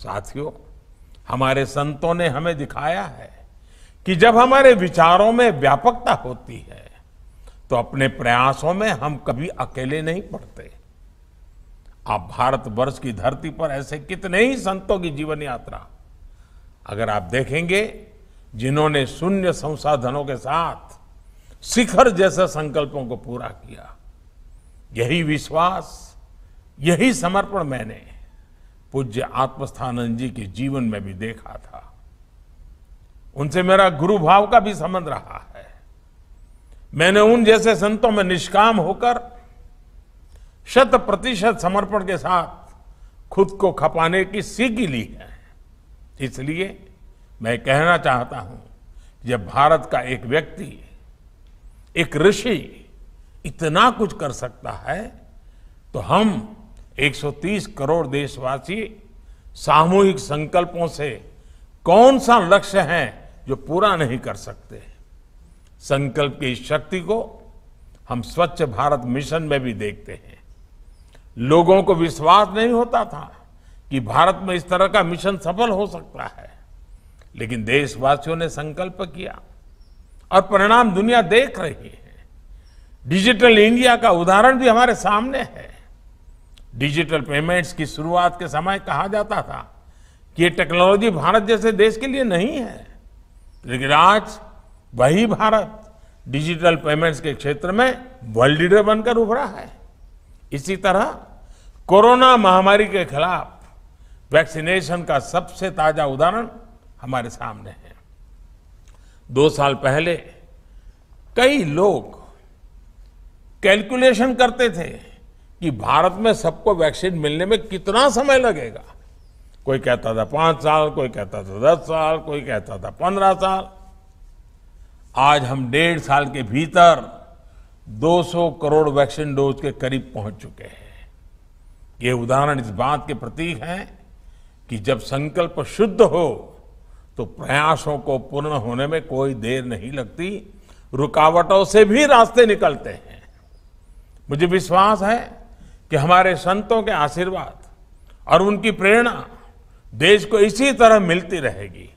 साथियों, हमारे संतों ने हमें दिखाया है कि जब हमारे विचारों में व्यापकता होती है तो अपने प्रयासों में हम कभी अकेले नहीं पड़ते। आप भारतवर्ष की धरती पर ऐसे कितने ही संतों की जीवन यात्रा, अगर आप देखेंगे, जिन्होंने शून्य संसाधनों के साथ शिखर जैसे संकल्पों को पूरा किया, यही विश्वास, यही समर्पण मैंने पूज्य आत्मस्थानंद जी के जीवन में भी देखा था। उनसे मेरा गुरु भाव का भी संबंध रहा है। मैंने उन जैसे संतों में निष्काम होकर शत प्रतिशत समर्पण के साथ खुद को खपाने की सीख ली है। इसलिए मैं कहना चाहता हूँ, जब भारत का एक व्यक्ति, एक ऋषि इतना कुछ कर सकता है तो हम 130 करोड़ देशवासी सामूहिक संकल्पों से कौन सा लक्ष्य है जो पूरा नहीं कर सकते? संकल्प की शक्ति को हम स्वच्छ भारत मिशन में भी देखते हैं। लोगों को विश्वास नहीं होता था कि भारत में इस तरह का मिशन सफल हो सकता है, लेकिन देशवासियों ने संकल्प किया और परिणाम दुनिया देख रही है। डिजिटल इंडिया का उदाहरण भी हमारे सामने है। डिजिटल पेमेंट्स की शुरुआत के समय कहा जाता था कि ये टेक्नोलॉजी भारत जैसे देश के लिए नहीं है, लेकिन आज वही भारत डिजिटल पेमेंट्स के क्षेत्र में वर्ल्ड लीडर बनकर उभरा है। इसी तरह कोरोना महामारी के खिलाफ वैक्सीनेशन का सबसे ताज़ा उदाहरण हमारे सामने है। दो साल पहले कई लोग कैलकुलेशन करते थे कि भारत में सबको वैक्सीन मिलने में कितना समय लगेगा? कोई कहता था पाँच साल, कोई कहता था दस साल, कोई कहता था पंद्रह साल। आज हम डेढ़ साल के भीतर 200 करोड़ वैक्सीन डोज के करीब पहुँच चुके हैं। ये उदाहरण इस बात के प्रतीक है कि जब संकल्प शुद्ध हो तो प्रयासों को पूर्ण होने में कोई देर नहीं लगती। रुकावटों से भी रास्ते निकलते हैं। मुझे विश्वास है कि हमारे संतों के आशीर्वाद और उनकी प्रेरणा देश को इसी तरह मिलती रहेगी।